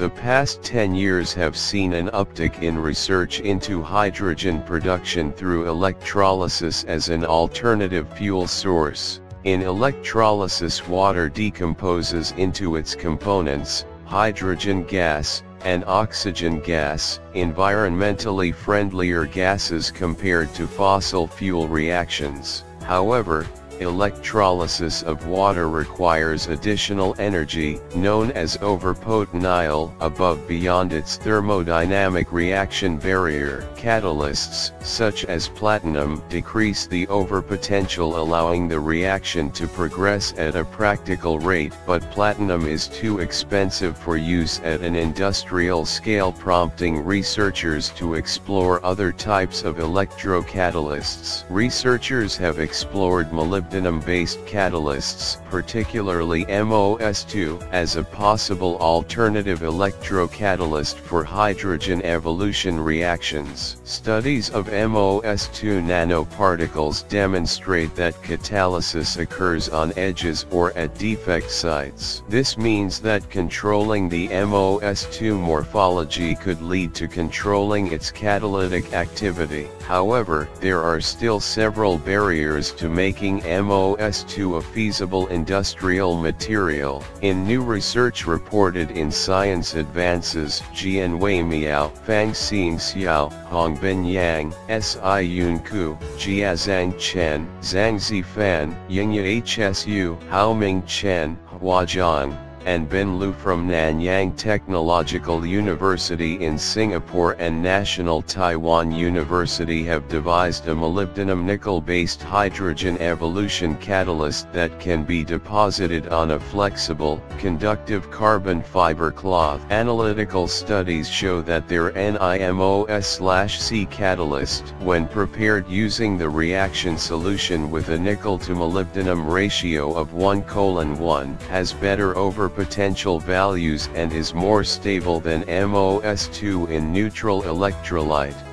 The past 10 years have seen an uptick in research into hydrogen production through electrolysis as an alternative fuel source. In electrolysis water decomposes into its components, hydrogen gas, and oxygen gas, environmentally friendlier gases compared to fossil fuel reactions. However, Electrolysis of water requires additional energy, known as overpotential, above beyond its thermodynamic reaction barrier. Catalysts, such as platinum, decrease the overpotential allowing the reaction to progress at a practical rate. But platinum is too expensive for use at an industrial scale prompting researchers to explore other types of electrocatalysts. Researchers have explored molybdenum molybdenum-based catalysts, particularly MOS2, as a possible alternative electrocatalyst for hydrogen evolution reactions. Studies of MOS2 nanoparticles demonstrate that catalysis occurs on edges or at defect sites. This means that controlling the MOS2 morphology could lead to controlling its catalytic activity. However, there are still several barriers to making MOS2 a feasible industrial material. In new research reported in Science Advances, Jianwei Miao, Fang Xing Xiao, Hongbin Yang, Si Yun Khoo, Jiazang Chen, Zhanxi Fan, Yingya HSU, Haoming Chen, Huazhang and Bin Liu from Nanyang Technological University in Singapore and National Taiwan University have devised a molybdenum nickel-based hydrogen evolution catalyst that can be deposited on a flexible, conductive carbon fiber cloth. Analytical studies show that their NIMOS-C catalyst, when prepared using the reaction solution with a nickel to molybdenum ratio of 1 colon 1, has better over potential values and is more stable than MOS2 in neutral electrolyte.